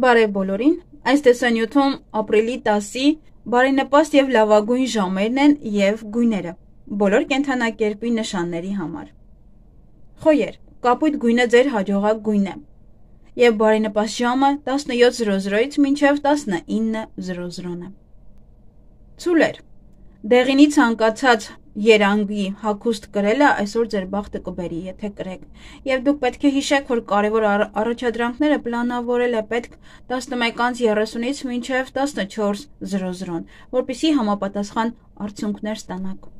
Բարև բոլորին։ Այս տեսանյութում ապրիլի 10-ի բարենպաստ եւ լավագույն ժամերն են եւ գույները բոլոր կենթանակերպի նշանների համար։ Խոյեր, կապույտ գույնը ձեր հաջողակ գույնն է։ Եվ բարենպաստ ժամը 17:00-ից մինչև 19:00-ն է։ Ցուլեր։ Դեղինի ցանկացած երանգի հակուստ կրելը այսօր ձեր բախտը կբերի, եթե կրեք։ Եվ դուք պետք է հիշեք, որ կարևոր առաջադրանքները պլանավորել է պետք 11:30-ից մինչև 14:00-ն, որպիսի համապատասխան արդյունքներ ստանաք։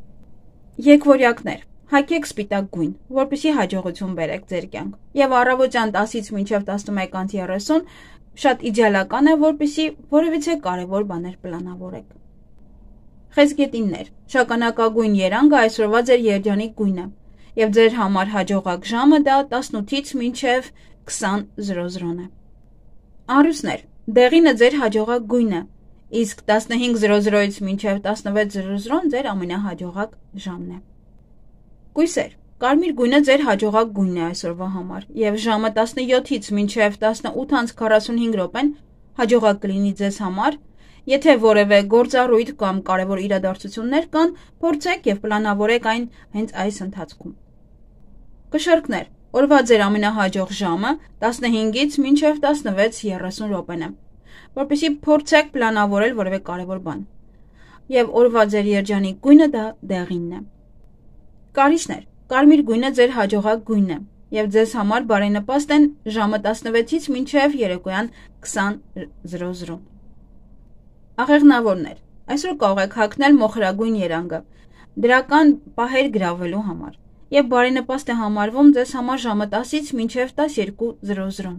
Եկվորյակներ Հագեք սպիտակ գույն, որպիսի հաջողություն բերեք ձեր կյանք։ Եվ առավոտյան 10-ից մինչև 11:30 շատ իդեալական է, որպիսի որևիցե կարևոր բաներ պլանավորեք։ Խեցգետիններ Շագանակագույն երանգը այսօրվա ձեր երջանիկ գույնը եւ ձեր համար հաջողակ ժամը դա 18-ից մինչև 20:00-ն է։ Արուսներ Դեղինը ձեր հաջողակ գույնը, իսկ 15:00-ից մինչև 16:00-ն ձեր ամենահաջողակ ժամն է։ Կույսեր Կարմիր գույնը ձեր հաջողակ գույնն է այսօրվա համար, եւ ժամը 17-ից մինչև 18:45 րոպեն հաջողակ կլինի ձեզ համար Եթե որևէ գործառույթ կամ կարևոր իրադարձություններ կան, փորձեք եւ պլանավորեք այն հենց այս ընթացքում։ Կշարքներ. Օրվա ձեր ամենահաջող ժամը 15-ից մինչև 16:30 րոպեն է, որպեսզի փորձեք պլանավորել որևէ կարևոր բան։ Եվ օրվա ձեր երջանիկ գույնը դա դեղինն է։ Կարիճներ Կարմիր գույնը ձեր հաջողակ գույնն է եւ ձեզ համար բարենպաստ են ժամը 16-ից մինչև երեկոյան 20:00 Աղեղնավորներ։ Այսօր կարող եք հագնել մոխրագույն երանգը դրական պահեր գրավելու համար եւ բարենպաստ է համարվում ձեզ համար ժամը 10-ից մինչև 12:00-ն։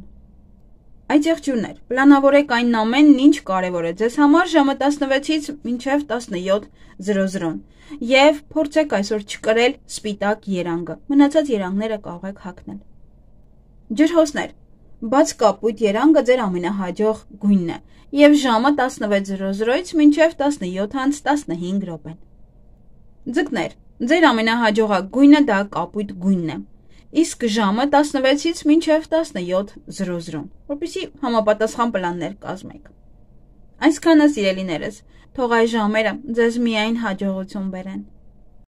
Այդ եղջյուրներ, պլանավորեք այն ամենն, ինչ կարևոր է ձեզ համար ժամը 16-ից մինչև 17:00-ն եւ փորձեք այսօր չկրել սպիտակ երանգը։ Մնացած երանգները կարող եք հագնել։ Ջրհոսներ, Բաց կապույտ երանգը ձեր ամենահաջող գույնն է եւ ժամը 16:00-ից մինչև 17:15 րոպեն։ Ձկներ, ձեր ամենահաջողակ գույնը դա կապույտ գույնն է։ Իսկ ժամը 16-ից մինչև 17:00, որպեսզի համապատասխան պլաններ կազմեք։ Այսքանը սիրելիներս, թող այս ժամերը ձեզ միայն հաջողություն բերեն։